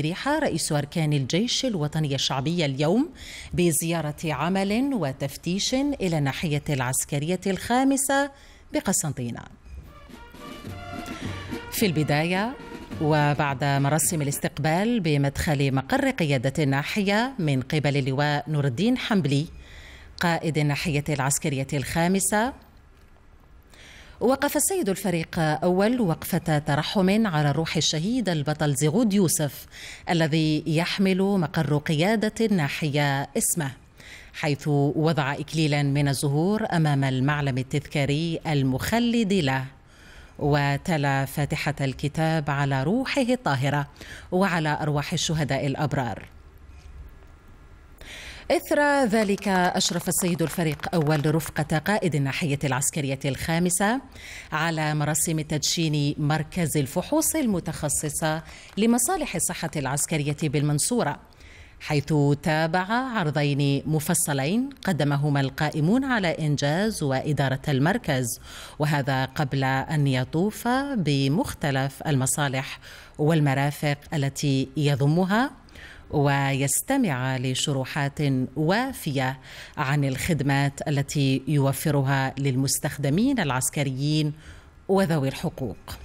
ريحة رئيس أركان الجيش الوطني الشعبي اليوم بزيارة عمل وتفتيش إلى الناحية العسكرية الخامسة بقسنطينة. في البداية وبعد مراسم الاستقبال بمدخل مقر قيادة الناحية من قبل اللواء نور الدين حنبلي قائد الناحية العسكرية الخامسة وقف السيد الفريق أول وقفة ترحم على روح الشهيد البطل زغود يوسف الذي يحمل مقر قيادة الناحية اسمه حيث وضع إكليلا من الزهور أمام المعلم التذكاري المخلد له. وتلا فاتحة الكتاب على روحه الطاهرة وعلى أرواح الشهداء الأبرار. إثر ذلك أشرف السيد الفريق أول رفقة قائد الناحية العسكرية الخامسة على مراسم تدشين مركز الفحوص المتخصصة لمصالح الصحة العسكرية بالمنصورة حيث تابع عرضين مفصلين قدمهما القائمون على إنجاز وإدارة المركز وهذا قبل أن يطوف بمختلف المصالح والمرافق التي يضمها. ويستمع لشروحات وافية عن الخدمات التي يوفرها للمستخدمين العسكريين وذوي الحقوق.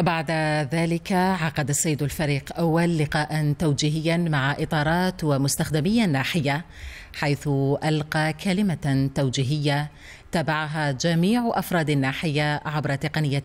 بعد ذلك عقد السيد الفريق أول لقاء توجيهيا مع إطارات ومستخدمي الناحية حيث ألقى كلمة توجيهية تبعها جميع أفراد الناحية عبر تقنية